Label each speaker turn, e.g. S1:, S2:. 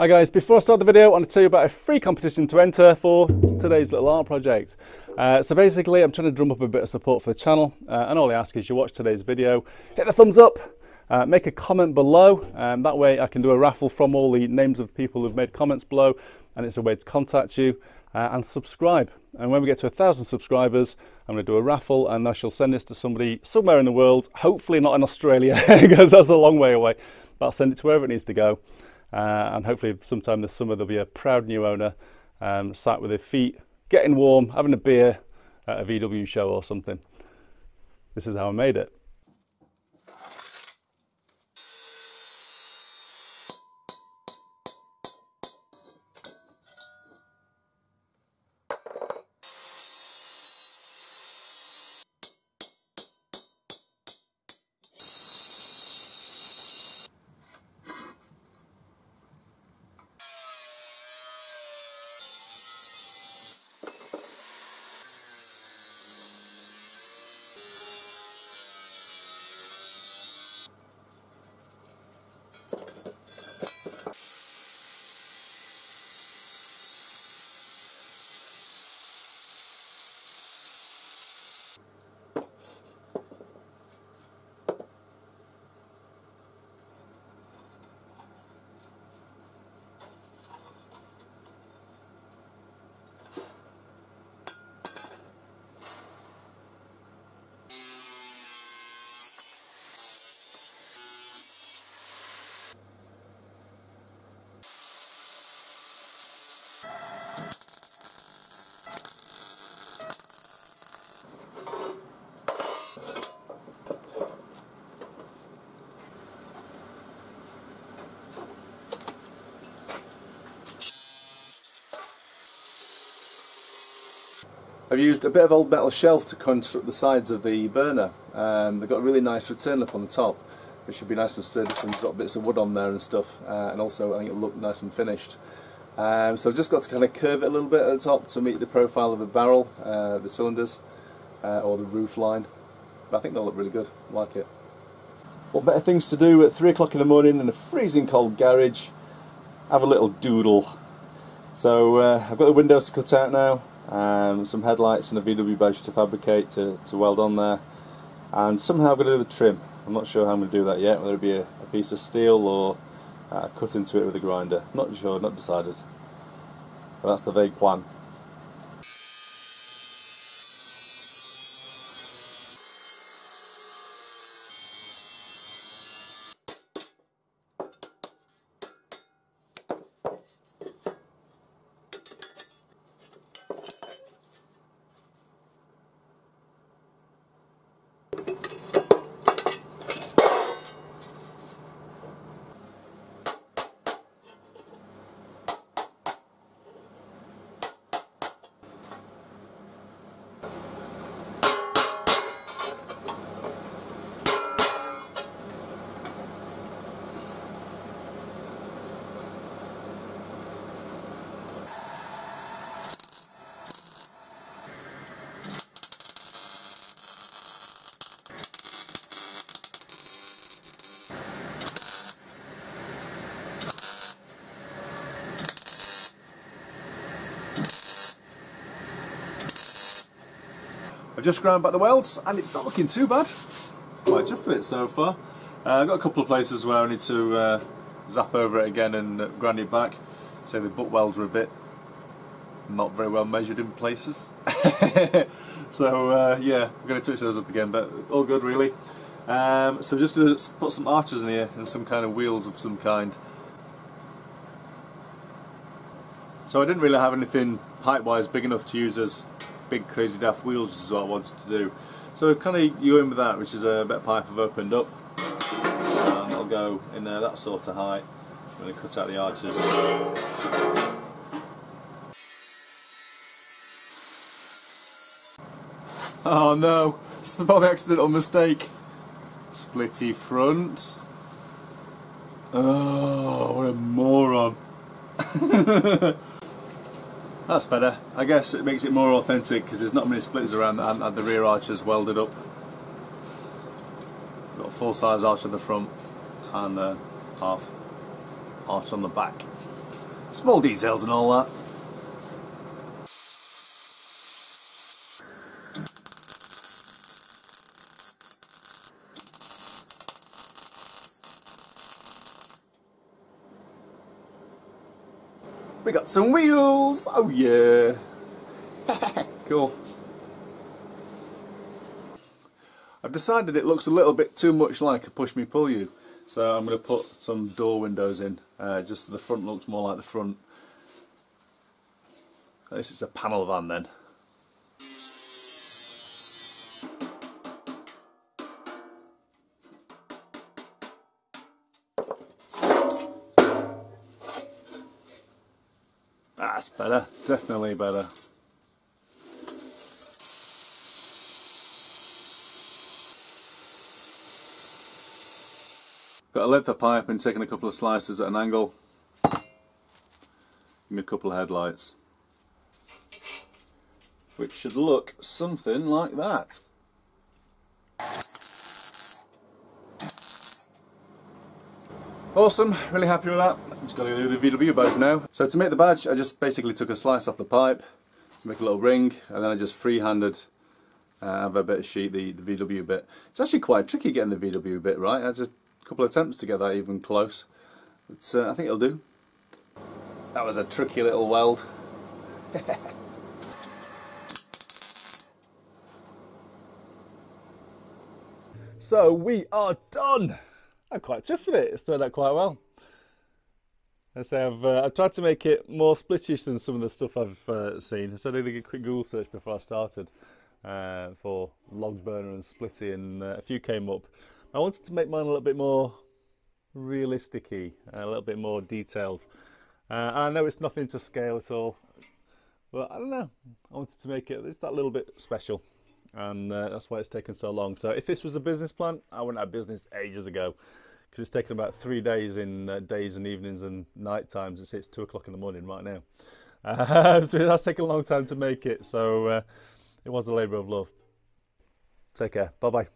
S1: Hi guys, before I start the video, I want to tell you about a free competition to enter for today's little art project. Uh, so basically, I'm trying to drum up a bit of support for the channel, uh, and all I ask is you watch today's video, hit the thumbs up, uh, make a comment below, um, that way I can do a raffle from all the names of people who've made comments below, and it's a way to contact you, uh, and subscribe. And when we get to a thousand subscribers, I'm going to do a raffle, and I shall send this to somebody somewhere in the world, hopefully not in Australia, because that's a long way away, but I'll send it to wherever it needs to go. Uh, and hopefully sometime this summer there'll be a proud new owner um, sat with their feet getting warm having a beer at a VW show or something. This is how I made it. I've used a bit of old metal shelf to construct the sides of the burner. Um, they've got a really nice return lip on the top, which should be nice and sturdy and got bits of wood on there and stuff, uh, and also I think it'll look nice and finished. Um, so I've just got to kind of curve it a little bit at the top to meet the profile of the barrel, uh, the cylinders, uh, or the roof line. But I think they'll look really good, I like it. What better things to do at 3 o'clock in the morning in a freezing cold garage? Have a little doodle. So uh, I've got the windows to cut out now, um, some headlights and a VW badge to fabricate to, to weld on there. And somehow I'm going to do the trim. I'm not sure how I'm going to do that yet whether it be a, a piece of steel or uh, cut into it with a grinder. Not sure, not decided. But that's the vague plan I've just ground back the welds and it's not looking too bad. Quite chuffed with it so far. Uh, I've got a couple of places where I need to uh, zap over it again and uh, grind it back. So the butt welds are a bit not very well measured in places. so uh, yeah, we're going to touch those up again, but all good really. Um, so just going to put some arches in here and some kind of wheels of some kind. So I didn't really have anything height-wise big enough to use as big crazy daft wheels which is what I wanted to do. So kind of you in with that which is a bit pipe I've opened up and I'll go in there that sort of height. I'm going to cut out the arches. Oh no, it's small accidental mistake. Splitty front. Oh, what a moron. That's better. I guess it makes it more authentic because there's not many splitters around that the rear arches welded up. Got a full size arch on the front and uh, half arch on the back. Small details and all that. We got some wheels! Oh yeah! cool. I've decided it looks a little bit too much like a push me pull you so I'm going to put some door windows in uh, just so the front looks more like the front. This is a panel van then. That's better, definitely better. Got a length of pipe and taking a couple of slices at an angle. Give me a couple of headlights. Which should look something like that. Awesome, really happy with that. Just got to do the VW badge now. So to make the badge, I just basically took a slice off the pipe to make a little ring, and then I just freehanded uh, have a bit of sheet, the, the VW bit. It's actually quite tricky getting the VW bit right. I a couple of attempts to get that even close. But uh, I think it'll do. That was a tricky little weld. so we are done. I'm quite chuffed with it. It's turned out quite well. I say I've, uh, I've tried to make it more splittish than some of the stuff I've uh, seen. So I did a quick Google search before I started uh, for log burner and splitty, and uh, a few came up. I wanted to make mine a little bit more realistic a little bit more detailed. Uh, I know it's nothing to scale at all, but I don't know. I wanted to make it just that little bit special, and uh, that's why it's taken so long. So if this was a business plan, I wouldn't have business ages ago because it's taken about three days in uh, days and evenings and night times. It's, it's two o'clock in the morning right now. Uh, so that's taken a long time to make it. So uh, it was a labour of love. Take care. Bye bye.